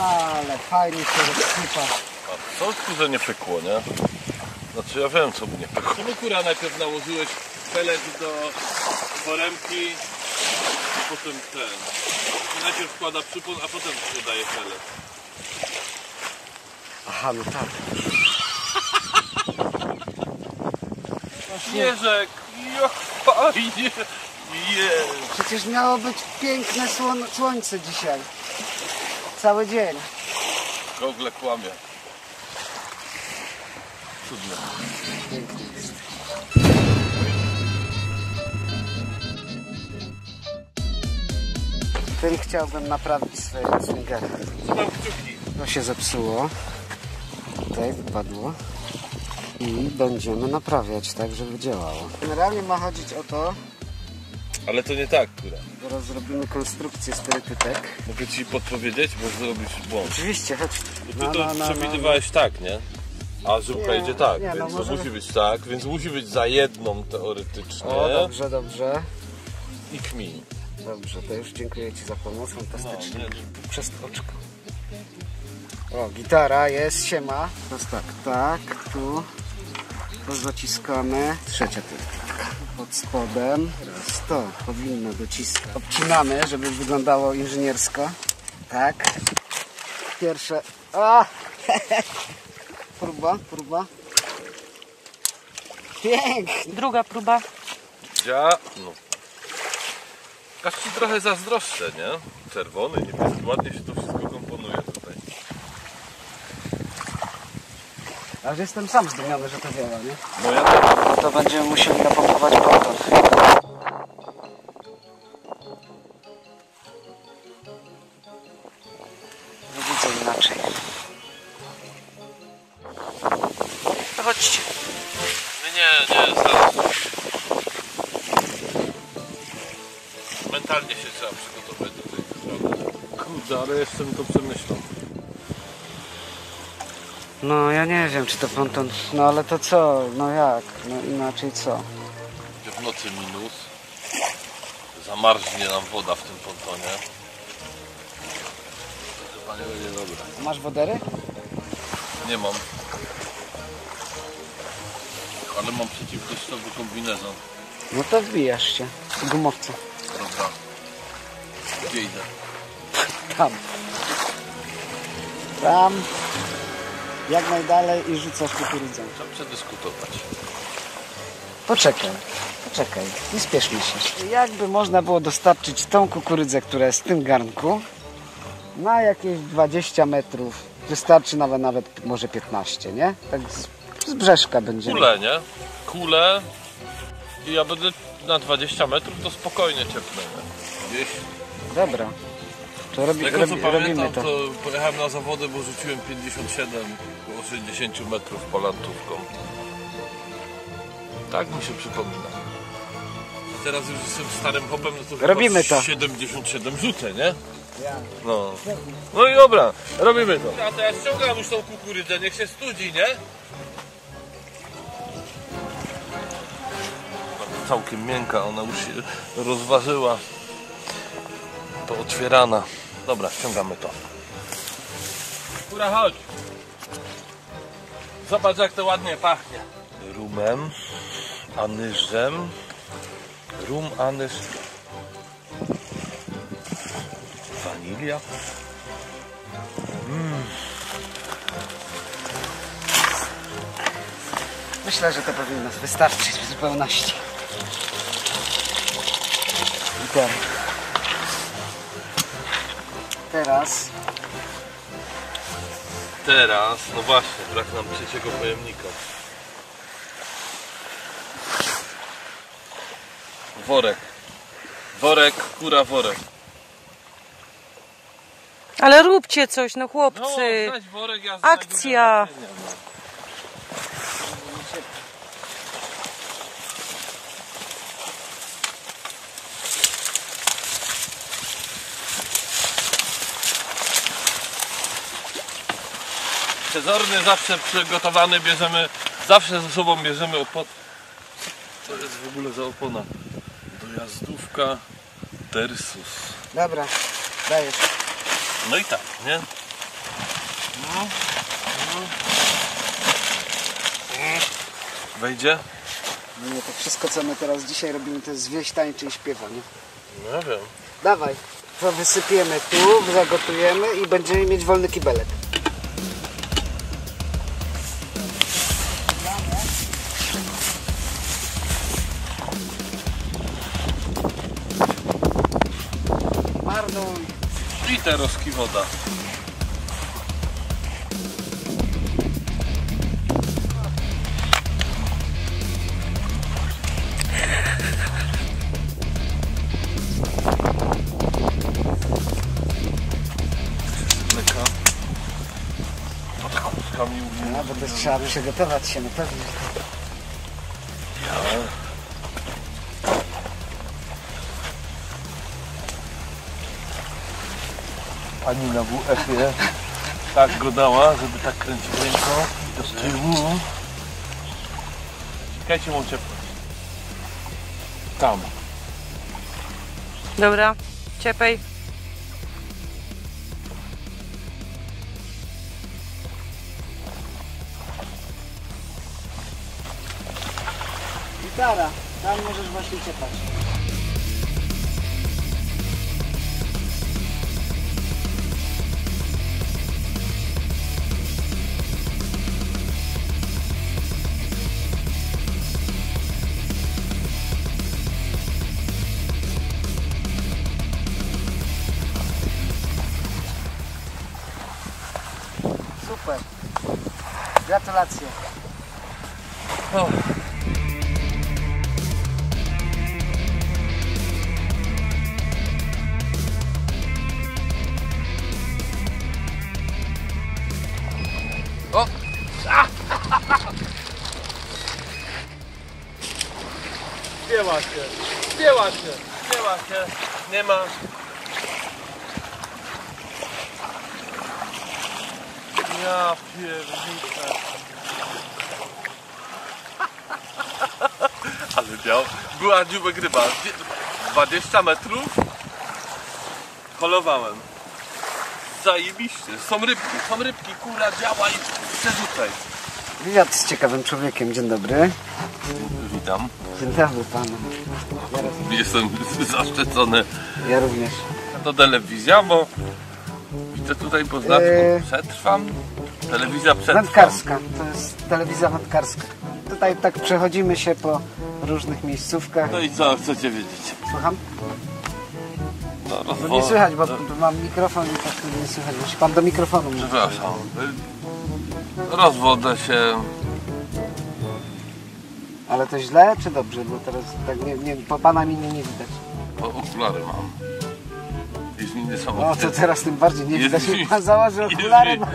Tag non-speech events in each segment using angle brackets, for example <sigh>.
Ale fajnie się rozsypa. A co tu, że nie pykło, nie? Znaczy ja wiem, co mu nie pykło. Czemu kura najpierw nałożyłeś pelet do foremki, a potem ten? Najpierw wkłada przypon, a potem dodaje pelet. Aha, no tak. Śnieżek, jak fajnie! Jest! Przecież miało być piękne słon- słońce dzisiaj. Cały dzień. Gogle kłamie. Cudne. Tym chciałbym naprawić swoje swingera. To się zepsuło. Tutaj wypadło. I będziemy naprawiać tak, żeby działało. Generalnie ma chodzić o to, Ale to nie tak, kura. zaraz zrobimy konstrukcję stereotypek. Mogę ci podpowiedzieć, bo zrobisz błąd. Oczywiście, chodź. Ty to przewidywałeś tak, nie? A żółka idzie tak, nie, no więc to możemy- musi być tak, więc musi być za jedną teoretycznie O, dobrze, dobrze. i kmin. Dobrze, to już dziękuję Ci za pomoc. Fantastycznie. No, nie, Przez oczko. O, gitara jest, siema. Teraz tak, tak, tu. To zaciskamy. Trzecia tyrka. Pod spodem. Teraz to powinno dociskać. Obcinamy, żeby wyglądało inżyniersko. Tak. Pierwsze. A! <laughs> próba, próba. Pięknie. Druga próba. Ja, no. Aż ci trochę zazdroszczę, nie? Czerwony, niebieski, ładnie się to wszystko komponuje tutaj. Aż jestem sam zdumiony, że to działa, nie? No ja też. To będziemy musieli napompować ponton. Nie widzę inaczej. No ja nie wiem, czy to ponton... No ale to co? No jak? No inaczej co? W nocy minus. Zamarznie nam woda w tym pontonie. To chyba nie będzie dobre. Masz wodery? Nie mam. Ale mam przeciwdeszczowy kombinezon. No to wbijasz się. Gumowca. Dobra. Gdzie idę? Tam. Tam. Jak najdalej i rzucasz kukurydzą. Trzeba przedyskutować. Poczekaj, poczekaj, nie spieszmy się. Jakby można było dostarczyć tą kukurydzę, która jest w tym garnku, na jakieś 20 metrów, wystarczy nawet, nawet może 15, nie? Tak z, z brzeszka będzie. Kule, nie? Kule. I ja będę na 20 metrów, to spokojnie ciepnę? Gdzieś. Dobra, to Z robi, tego co robi, pamiętam, to. to pojechałem na zawody, bo rzuciłem 57 około 60 metrów polantówką. Tak mi się przypomina. Teraz już jestem starym hopem, no to chyba Robimy to. 77 rzucę, nie? No. No i dobra, robimy to. A to ja ściągam już tą kukurydzę, niech się studzi, nie? Całkiem miękka, ona już się rozważyła. To otwierana. Dobra, ściągamy to. Kura, chodź. Zobacz jak to ładnie pachnie. Rumem, anyżem, rum, anyż, wanilia. Myślę, że to powinno wystarczyć w zupełności. I teraz. Teraz no właśnie, brak nam trzeciego pojemnika. Worek. Worek, kura, worek. Ale róbcie coś, no No, chłopcy. weź worek, ja Akcja. Przezorny, zawsze przygotowany, bierzemy, zawsze ze sobą bierzemy opon. To jest w ogóle za opona? Dojazdówka Tersus. Dobra, dajesz. No i tak, nie? Wejdzie? No nie, to wszystko co my teraz dzisiaj robimy to jest zwieść tańczy i śpiewa, nie? No wiem. Dawaj, to wysypiemy tu, zagotujemy i będziemy mieć wolny kibelek. Literowski woda. Mleka. Pod kłuskami No, bo to trzeba przygotować się na pewno. Pani na WF-ie tak go dała, żeby tak kręcić ręką do tyłu. Czekajcie, mu ciepło. Tam. Dobra, ciepej. Gitara, tam możesz właśnie ciepać. Gratulacje. O. O! Śpiewa się, śpiewa się, się, nie ma. Ja pierdolę. <laughs> Ale miał. Była dziubek ryba. Dzie- 20 metrów. Holowałem. Zajebiście. Są rybki, są rybki, kura działa i przerzucaj. Wywiad z ciekawym człowiekiem. Dzień dobry. Witam. Dzień dobry panu. Ja, Jestem <laughs> zaszczycony. ja również. To telewizja, bo widzę tutaj po znaczku Eee. przetrwam. Telewizja przetrwam. Wędkarska. To jest telewizja wędkarska. Tutaj tak przechodzimy się po różnych miejscówkach. No i co chcecie wiedzieć? Słucham? No, Bo rozwo- nie słychać, bo no, mam mikrofon i tak nie słychać. Musi pan do mikrofonu mówić. Przepraszam. Rozwodzę się. Ale to źle czy dobrze? Bo teraz tak nie, nie, po pana minie nie widać. Bo okulary mam. Jest mi No to teraz tym bardziej nie widać. mi- pan założy jest okulary, no.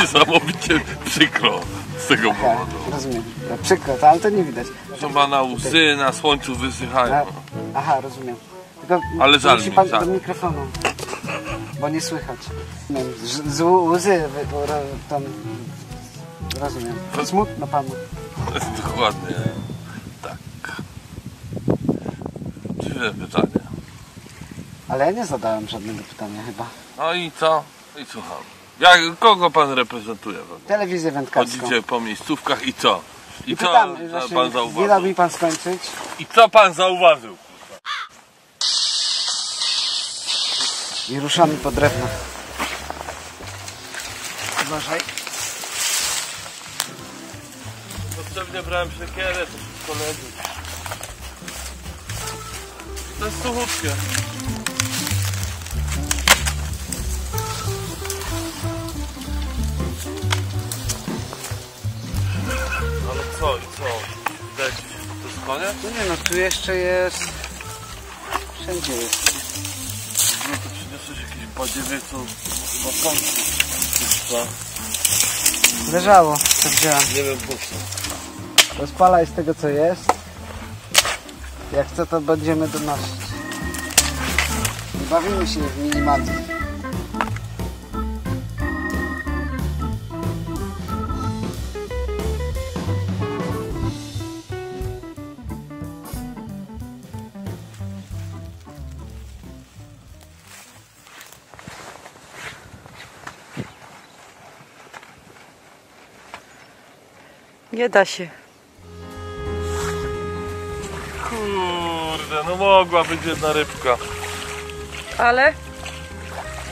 Niesamowicie przykro z tego Tak, powodu. rozumiem. No, Przykro, to, ale to nie widać. Są pana łzy na słońcu A, wysychają. aha, rozumiem. Tylko Ale żal musi mi, pan żal. do mikrofonu, bo nie słychać. Nie wiem, Z, z łzy tam... Rozumiem. Smutno panu. <laughs> Dokładnie. Tak. Dziwne pytanie. Ale ja nie zadałem żadnego pytania chyba. No i co? I słucham. Jak, kogo pan reprezentuje? w ogóle? Telewizję wędkarską. Chodzicie po miejscówkach i co? I, I co pytam, za- właśnie, pan nie dał zauważył? mi pan skończyć. I co pan zauważył? I ruszamy po drewno. Uważaj. Potrzebnie brałem siekierę, to wszystko leży. To jest suchutkie. Co i co? Widać, to jest koniec? No nie no, tu jeszcze jest... Wszędzie jest. No to przyniosłeś jakieś badziewie, co chyba. Chyba. Leżało, to wziąłem. Nie wiem po co. Rozpalaj z tego co jest. Jak chce to będziemy donosić. Bawimy się w minimalizm. Nie da się. Kurde, no mogła być jedna rybka. Ale?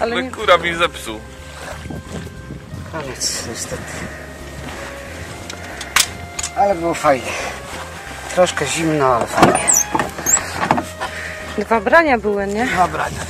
Ale nie... kura mi zepsuł. Koniec, niestety. Ale było fajnie. Troszkę zimno, ale fajnie. Dwa brania były, nie? Dwa brania.